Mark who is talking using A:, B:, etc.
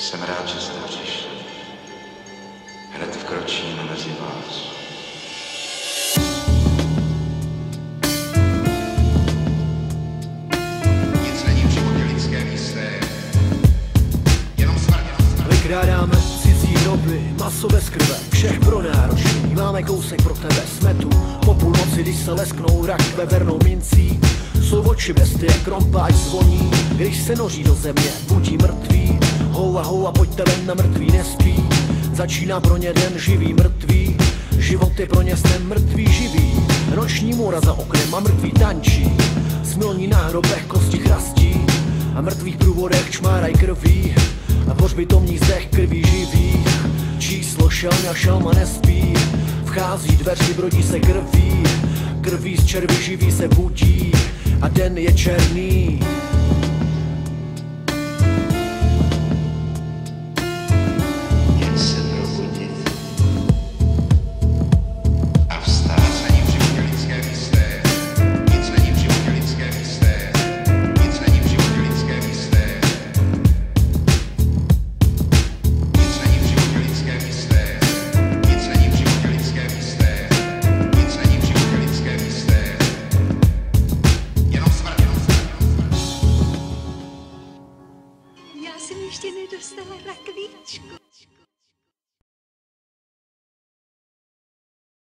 A: Jsem rád, že jste přišli. Hned vkročíme mezi vás.
B: Nic není v životě lidské jisté. Jenom smrt, jenom smrt.
C: Vykrádáme cizí hroby, maso bez krve, všech pro náročný. Máme kousek pro tebe, jsme tu po půlnoci, když se lesknou rakve vernou mincí. Jsou oči bestie, krompáč zvoní, když se noří do země, budí mrtví. Houva, houva, pojďte ven na mrtví nespí. Začíná pro ně den živý mrtvý, život je pro ně snem mrtvý živý. Noční můra za oknem a mrtví tančí, smilní na hrobech kosti chrastí a mrtvých průvodech čmáraj krví a v hřbitovních zdech krví živých. Číslo šelmy a šelma nespí, vchází dveři, brodí se krví, krví z červy živí se budí a den je černý.
D: Ještě nedostala rakvíčku.